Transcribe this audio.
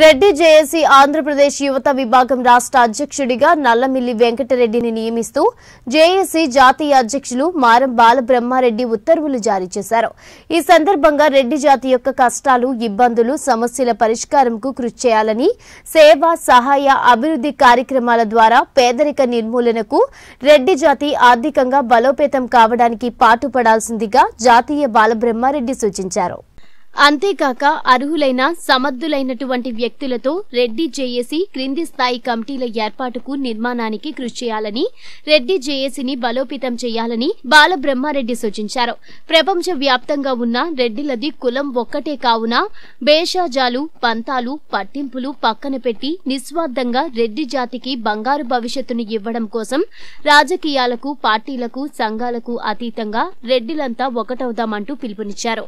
Reddy JAC Andhra Pradesh యువత విభాగం రాష్ట్ర అధ్యక్షుడిగా నల్లమిల్లి వెంకటరెడ్డిని నియమిస్తూ జేఏసీ జాతీయ అధ్యక్షులు మారం బాలబ్రహ్మారెడ్డి ఉత్తర్వులు జారీ చేశారు. ఈ సందర్భంగా రెడ్డి జాతి యొక్క కష్టాలు ఇబ్బందులు సమస్యల పరిష్కారంకు కృషి చేయాలని సేవ సహాయ అభివృద్ధి కార్యక్రమాల ద్వారా పేదరిక నిర్మూలనకు రెడ్డి జాతి ఆర్థికంగా బలోపేతం కావడానికి పాటుపడాల్సిందిగా జాతీయ బాలబ్రహ్మారెడ్డి సూచించారు. అంతేకాక అర్హులైన సమర్థులైనటువంటి వ్యక్తులతో రెడ్డి జేఏసీ క్రింది స్థాయి కమిటీల ఏర్పాటుకు నిర్మాణానికి కృషి చేయాలని రెడ్డి జేఏసీని బలోపేతం చేయాలని బాలబ్రహ్మారెడ్డి సూచించారు. ప్రపంచ వ్యాప్తంగా ఉన్న రెడ్డిలది కులం ఒక్కటే కావున బేషాజాలు పంతాలు పట్టింపులు పక్కన పెట్టి నిస్వార్థంగా రెడ్డి జాతికి బంగారు భవిష్యత్తును ఇవ్వడం కోసం రాజకీయాలకు పార్టీలకు సంఘాలకు అతీతంగా రెడ్డిలంతా ఒకటవుదామంటూ పిలుపునిచ్చారు.